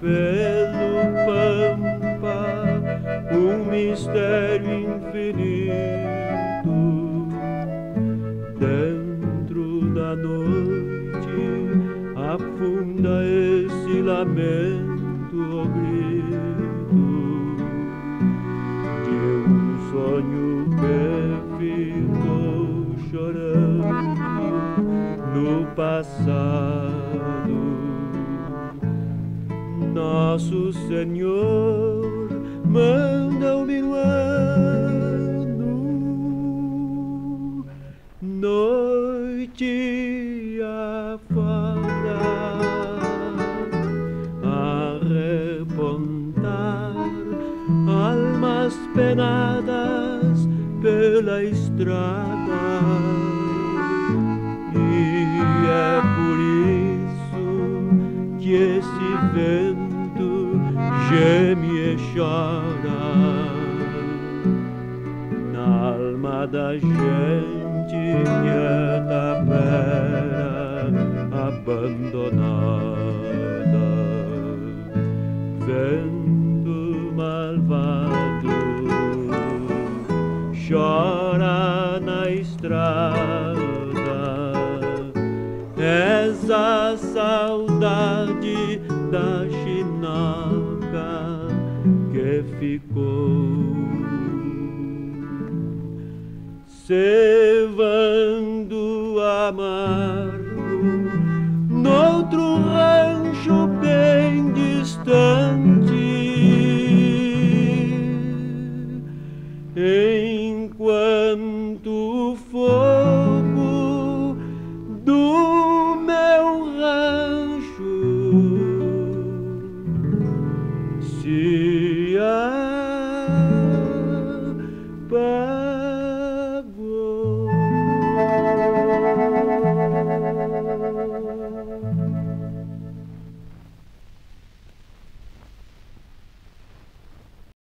pelo pampa um mistério infinito. Dentro da noite afunda esse lamento ou grito de um sonho que ficou chorando no passado nosso Senhor manda o minuano noite afora a repontar almas penadas pela estrada. E é por isso que esse vento chora na alma da gente quieta pera abandonada vento malvado chora na estrada. Essa saudade da ficou cevando amargo noutro rancho bem distante enquanto good.